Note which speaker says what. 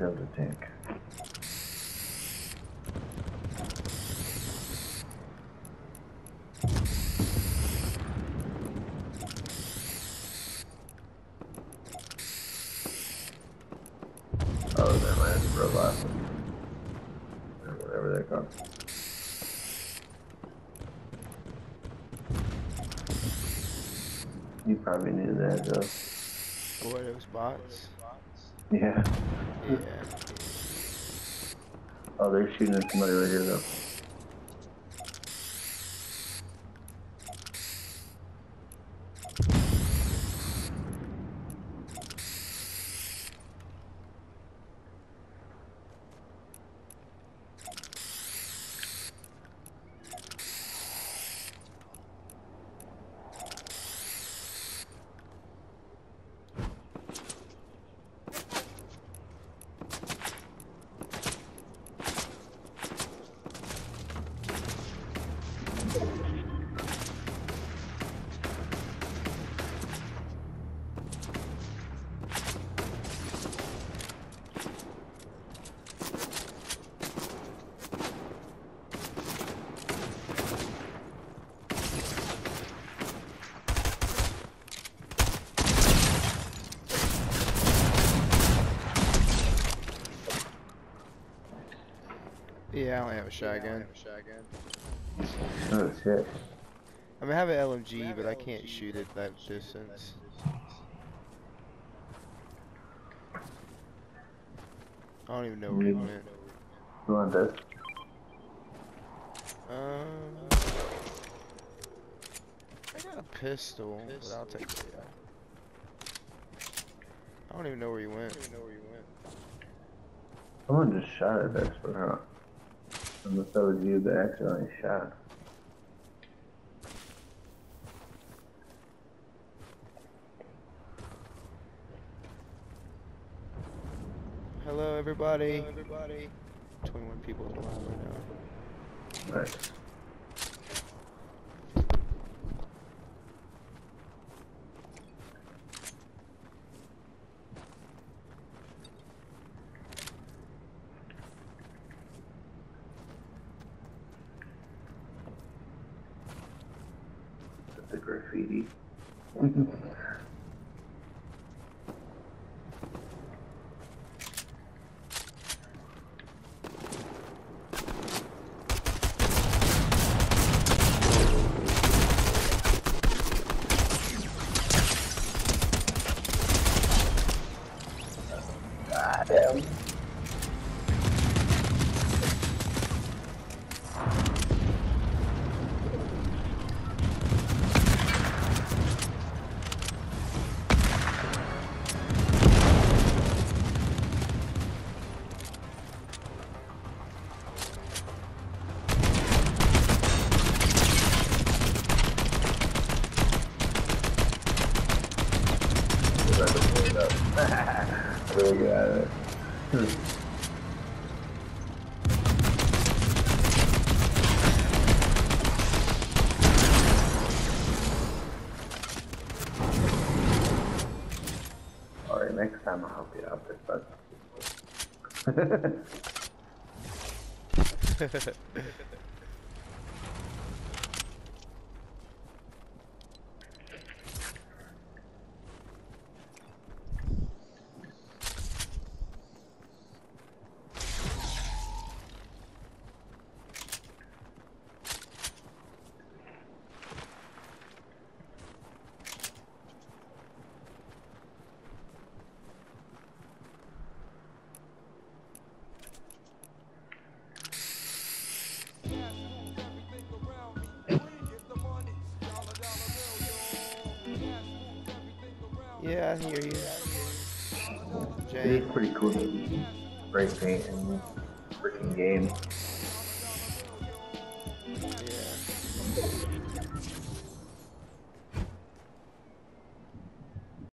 Speaker 1: have the tank. Oh, they're my robot. Or whatever they're. You probably knew that though.
Speaker 2: What those bots?
Speaker 1: Yeah.
Speaker 2: Yeah.
Speaker 1: Oh, they're shooting at somebody right here though.
Speaker 2: Yeah, I only have a shotgun.
Speaker 1: Oh shit.
Speaker 2: I mean, I have an LMG, but I can't shoot it that distance. I don't even know where he went.
Speaker 1: You want this?
Speaker 2: Um, I got a pistol, but I'll take it. Yeah. I don't even know where he went.
Speaker 1: Someone just shot at us for her. Unless that was you that accidentally shot.
Speaker 2: Hello, everybody. Hello, everybody. 21 people in the line right now.
Speaker 1: Nice. Graffiti. Mm-hmm. Really good at it. Hmm. Alright, next time I'll help you out time.
Speaker 2: Yeah, I hear you. Jay.
Speaker 1: is pretty cool spray paint in freaking game.